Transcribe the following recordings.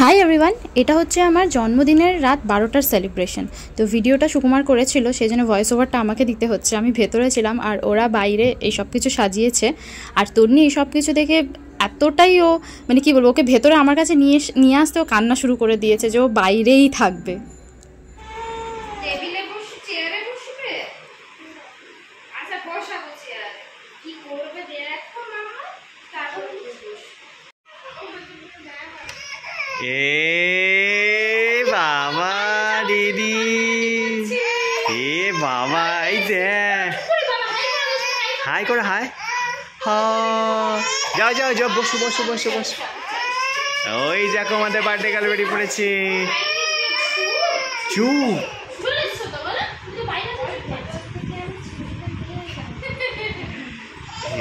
Hi everyone এটা হচ্ছে আমার জন্মদিনের রাত বারোটার সেলিব্রেশন তো ভিডিওটা সুকুমার করেছিল, সেই জন্য ভয়েস ওভারটা আমাকে দিতে হচ্ছে। আমি ভেতরে ছিলাম আর ওরা বাইরে এই সব কিছু সাজিয়েছে। আর তন্নি এই সব কিছু দেখে এতটাই ও মানে কি বলব, ওকে ভেতরে আমার কাছে নিয়ে নিয়ে আসতে ও কান্না শুরু করে দিয়েছে যে ও বাইরেই থাকবে। এ বাবা দিদি। এ বাবা, এই দেখ হাই করে, হাই। যাও যাও যাও, বসো বসো বসো বসো। ওই দেখো, আমাদের বার্থডে গার্ল বেরিয়ে পড়েছে। চুপ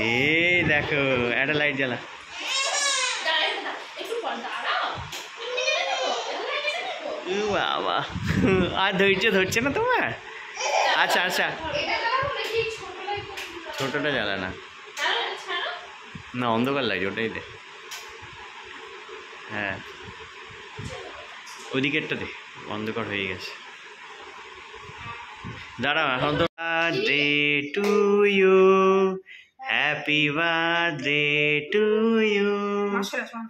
এ দেখো একটা লাইট জ্বালা। বাবা। আর ধৈর্য ধরছে না তোমার? আচ্ছা আচ্ছা। ছোটটা জ্বালা না। না অন্ধকার লাগছে ওটাই দে। হ্যাঁ। ওদিকেরটা দে অন্ধকার হয়ে গেছে। দাঁড়াও এখন তো birthday to you. Happy birthday to you.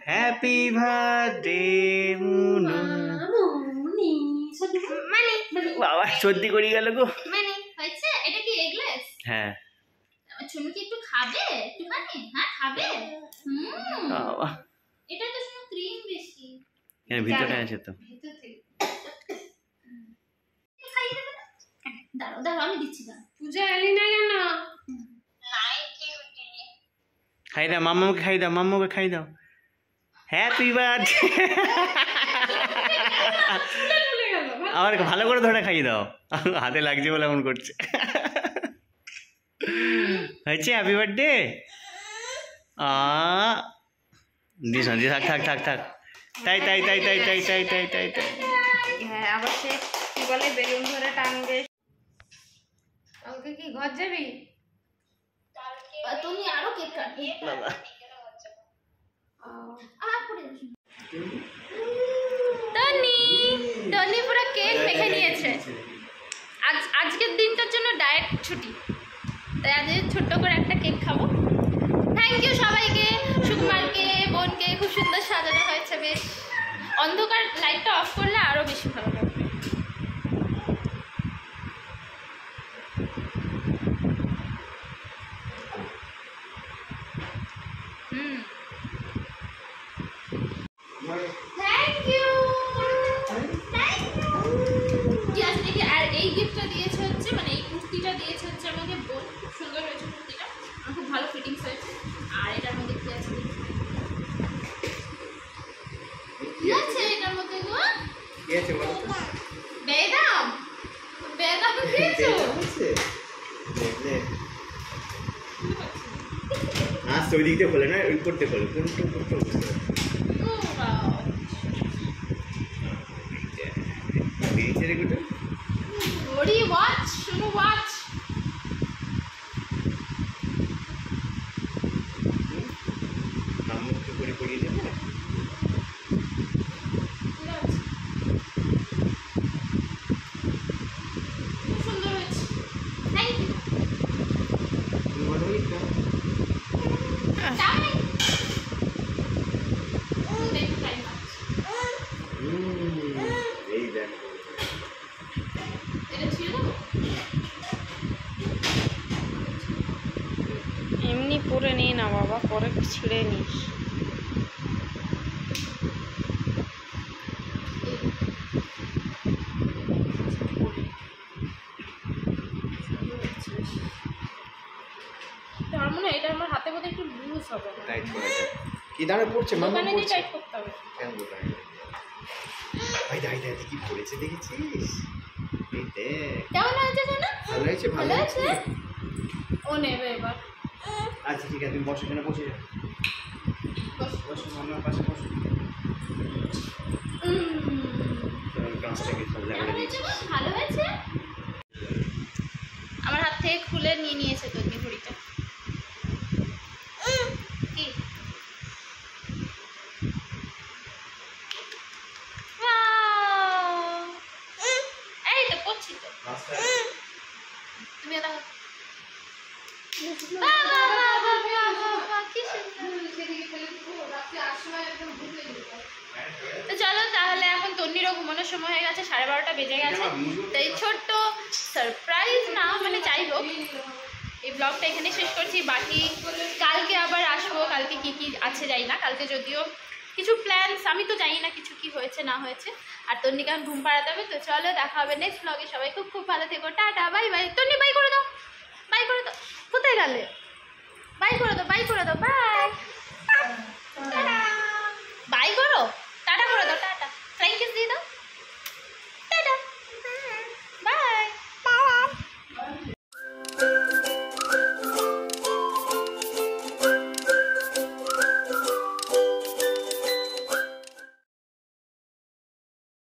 Happy birthday Munu. বাবা সর্দি করি গেল গো। মানে হয়েছে? এটা কি এগলেস হ্যাঁ। চুনু কি একটু খাবে? একটুখানি? হ্যাঁ খাবে? হুম। বাবা। এটা তো শুধু ক্রিম বেশি। এর ভিতরে আছে তো। ভেতর থেকে। খাইয়ে দেবে দাঁড়াও দাঁড়াও আমি দিচ্ছি না পূজা এলি না কেন? খাই দাও মাম্মাকে খাই দাও মাম্মাকে খাই দাও। হ্যাপি বার্থডে আমার ভালো করে ধরে খাইয়ে দাও। হাতে লাগছে বলে এমন করছে। হয়েছে? হ্যাপি বার্থডে আ দিস না দিস থাক থাক থাক থাক। তাই তাই তাই তাই তাই তাই তাই তাই তাই। হ্যাঁ আবার সে কি বলে বেলুন ধরে টানবে। কালকে কি ঘর যাবি? তুমি আরও কেক কাটবে। বাবা। আর পড়ে যাবে টনি টনি পুরো কেক মেখে নিয়েছে আজ আজকের দিনটার জন্য ডায়েট ছুটি। তাই আজকে ছোট্ট করে একটা কেক খাব। থ্যাংক ইউ সবাইকে, সুকুমারকে, বোনকে, খুব সুন্দর সাজানো হয়েছে বেশ। অন্ধকার লাইটটা অফ করলে আরও বেশি ভালো। দিয়েছে বলো তো বেদাম বেদাম দিয়েছ ওই দিকটা খোলে না ওই করতে খোলে কোনটা কোনটা ওয়াচ শুনো ওয়াচ এমনি নিই না বাবা পরে ছিঁড়ে নিস। আমার মনে হয় এটা আমার হাতে বোধহয় একটু লুজ হবে না? টাইট করে কি দাঁড়া পড়ছে দিয়ে টাইট করতে হবে। কেন দোকানে ভাই দাই দাই কি পড়েছে দেখেছিস? এই দেখ। কেমন হয়েছে জানো ভালো হয়েছে ভালো হয়েছে? ও নেবে এবার। আচ্ছা ঠিক আছে তুমি বসো এখানে বসে যাও। বসো আমার পাশে বসো ভালো হয়েছে। আমার হাত থেকে খুলে নিয়ে নিয়েছে তো তুমি তো। তুমি এটা চলো তাহলে এখন তন্নিরও ঘুমানোর সময় হয়ে গেছে সাড়ে বারোটা বেজে গেছে। তাই ছোট্ট সারপ্রাইজ না মানে যাই হোক এই ব্লগটা এখানে শেষ করছি। বাকি কালকে আবার আসব কালকে কি কি আছে যাই না কালকে যদিও কিছু প্ল্যানস আমি তো জানি না কিছু কি হয়েছে না হয়েছে। আর তন্নিকে এখন ঘুম পাড়াতে হবে? তো চলো দেখা হবে নেক্সট ব্লগে সবাই খুব খুব ভালো থেকো। Tata bye bye Tonni bye করে দাও। বাই করে দাও। কোথায় গেলে? বাই করে দাও বাই করে দাও বাই।